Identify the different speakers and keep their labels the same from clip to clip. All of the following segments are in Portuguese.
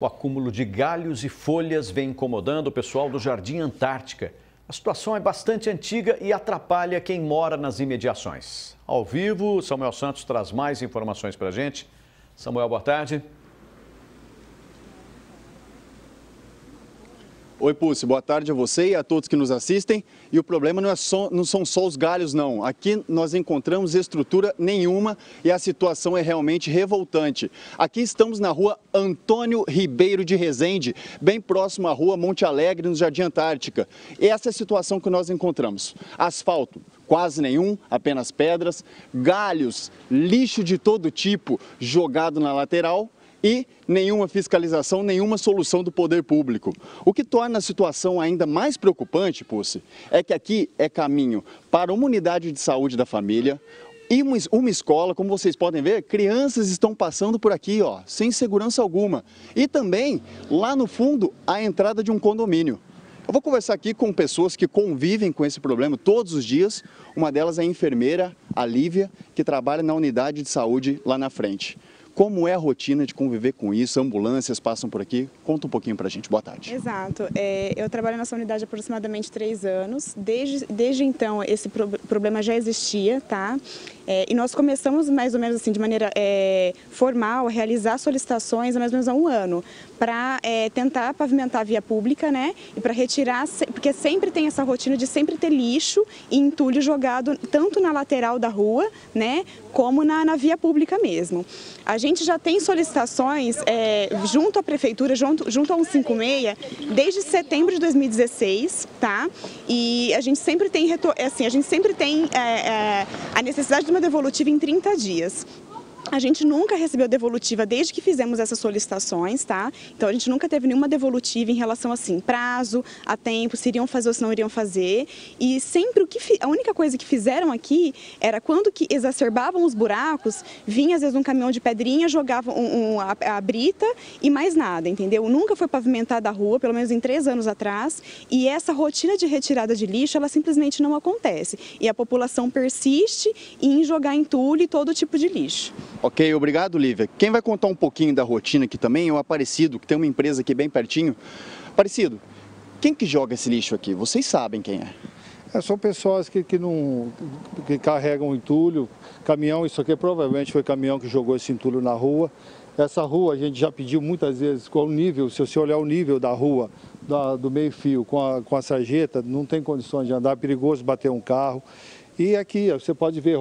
Speaker 1: O acúmulo de galhos e folhas vem incomodando o pessoal do Jardim Antártica. A situação é bastante antiga e atrapalha quem mora nas imediações. Ao vivo, Samuel Santos traz mais informações para a gente. Samuel, boa tarde.
Speaker 2: Oi, Pulse, boa tarde a você e a todos que nos assistem. E o problema não, é só, não são só os galhos, não. Aqui nós encontramos estrutura nenhuma e a situação é realmente revoltante. Aqui estamos na rua Antônio Ribeiro de Rezende, bem próximo à rua Monte Alegre, no Jardim Antártica. E essa é a situação que nós encontramos. Asfalto, quase nenhum, apenas pedras, galhos, lixo de todo tipo jogado na lateral e nenhuma fiscalização, nenhuma solução do poder público. O que torna a situação ainda mais preocupante, Pussy, é que aqui é caminho para uma unidade de saúde da família, e uma escola, como vocês podem ver, crianças estão passando por aqui, ó, sem segurança alguma. E também, lá no fundo, a entrada de um condomínio. Eu vou conversar aqui com pessoas que convivem com esse problema todos os dias. Uma delas é a enfermeira, a Lívia, que trabalha na unidade de saúde lá na frente. Como é a rotina de conviver com isso? Ambulâncias passam por aqui? Conta um pouquinho para a gente. Boa tarde.
Speaker 3: Exato. É, eu trabalho nessa unidade há aproximadamente três anos. Desde, desde então, esse pro, problema já existia, tá? É, e nós começamos mais ou menos assim, de maneira é, formal, a realizar solicitações há mais ou menos há um ano, para é, tentar pavimentar a via pública, né? E para retirar, porque sempre tem essa rotina de sempre ter lixo e entulho jogado tanto na lateral da rua, né? Como na, na via pública mesmo. A gente já tem solicitações é, junto à prefeitura, junto, junto ao 156, desde setembro de 2016, tá? E a gente sempre tem, assim, a gente sempre tem é, é, a necessidade de uma devolutiva em 30 dias. A gente nunca recebeu devolutiva desde que fizemos essas solicitações, tá? Então a gente nunca teve nenhuma devolutiva em relação assim, prazo, a tempo, se iriam fazer ou se não iriam fazer. E sempre o que a única coisa que fizeram aqui era quando que exacerbavam os buracos, vinha às vezes um caminhão de pedrinha, jogava um, um, a, a, brita e mais nada, entendeu? Nunca foi pavimentada a rua, pelo menos em três anos atrás, e essa rotina de retirada de lixo, ela simplesmente não acontece. E a população persiste em jogar entulho e todo tipo de lixo.
Speaker 2: Ok, obrigado, Lívia. Quem vai contar um pouquinho da rotina aqui também é o Aparecido, que tem uma empresa aqui bem pertinho. Aparecido, quem que joga esse lixo aqui? Vocês sabem quem é.
Speaker 4: É, são pessoas que, que, não, que carregam entulho, caminhão, isso aqui provavelmente foi caminhão que jogou esse entulho na rua. Essa rua a gente já pediu muitas vezes qual o nível, se você olhar o nível da rua, da, do meio fio com a, com a sarjeta, não tem condições de andar, é perigoso bater um carro. E aqui você pode ver,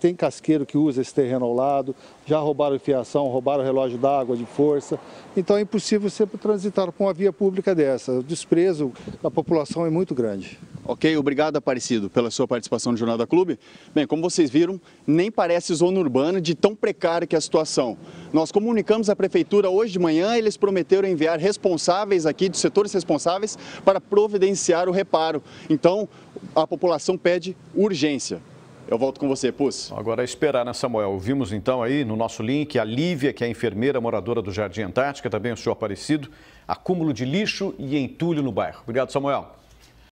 Speaker 4: tem casqueiro que usa esse terreno ao lado, já roubaram fiação, roubaram relógio d'água de força. Então é impossível sempre transitar por uma via pública dessa. O desprezo da população é muito grande.
Speaker 2: Ok, obrigado Aparecido pela sua participação no Jornal da Clube. Bem, como vocês viram, nem parece zona urbana de tão precária que é a situação. Nós comunicamos à Prefeitura hoje de manhã, eles prometeram enviar responsáveis aqui, dos setores responsáveis, para providenciar o reparo. Então, a população pede urgência. Eu volto com você, Pus.
Speaker 1: Agora é esperar, né, Samuel? Vimos então aí no nosso link a Lívia, que é a enfermeira moradora do Jardim Antártica, também o senhor Aparecido, acúmulo de lixo e entulho no bairro. Obrigado, Samuel.